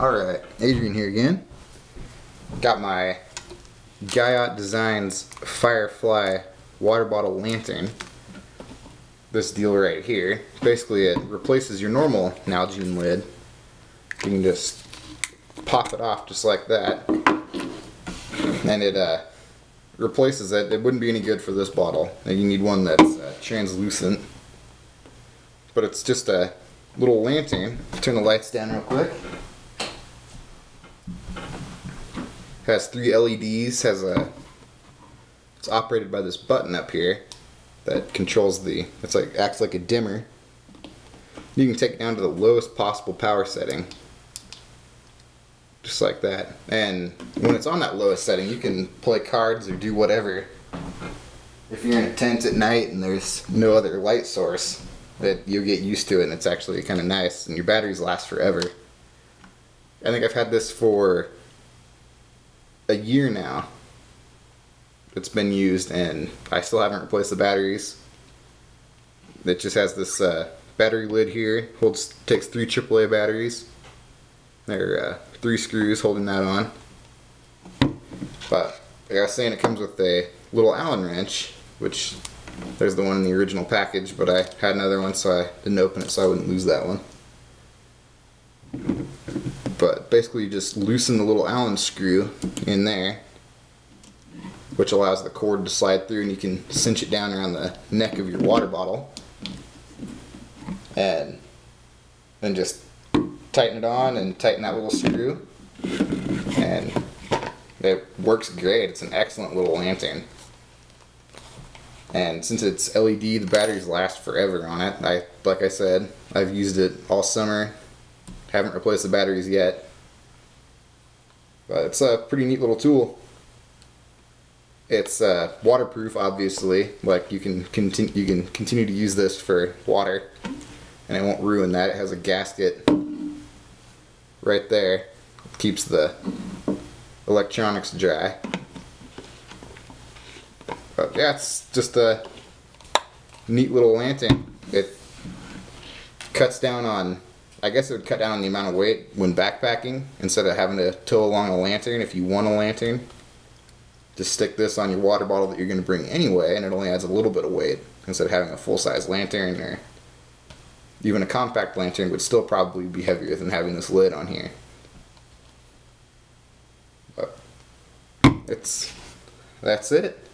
Alright, Adrian here again. Got my Guyot Designs Firefly water bottle lantern. This deal right here. Basically it replaces your normal Nalgene lid. You can just pop it off just like that. And it uh, replaces it. It wouldn't be any good for this bottle. You need one that's uh, translucent. But it's just a little lantern. Turn the lights down real quick. Has three LEDs, has a it's operated by this button up here that controls the it's like acts like a dimmer. You can take it down to the lowest possible power setting. Just like that. And when it's on that lowest setting, you can play cards or do whatever. If you're in a tent at night and there's no other light source, that you'll get used to it and it's actually kind of nice and your batteries last forever. I think I've had this for a year now. It's been used and I still haven't replaced the batteries. It just has this uh, battery lid here. Holds takes three AAA batteries. There are uh, three screws holding that on. But like I was saying, it comes with a little Allen wrench, which there's the one in the original package, but I had another one, so I didn't open it so I wouldn't lose that one. Basically, just loosen the little Allen screw in there, which allows the cord to slide through, and you can cinch it down around the neck of your water bottle, and then just tighten it on and tighten that little screw, and it works great. It's an excellent little lantern. And since it's LED, the batteries last forever on it. I, like I said, I've used it all summer. Haven't replaced the batteries yet. But it's a pretty neat little tool. It's uh, waterproof, obviously. Like you can continue, you can continue to use this for water, and it won't ruin that. It has a gasket right there. Keeps the electronics dry. But yeah, it's just a neat little lantern. It cuts down on, I guess it would cut down on the amount of weight when backpacking instead of having to tow along a lantern. If you want a lantern, just stick this on your water bottle that you're going to bring anyway, and it only adds a little bit of weight instead of having a full size lantern or even a compact lantern would still probably be heavier than having this lid on here. But it's that's it.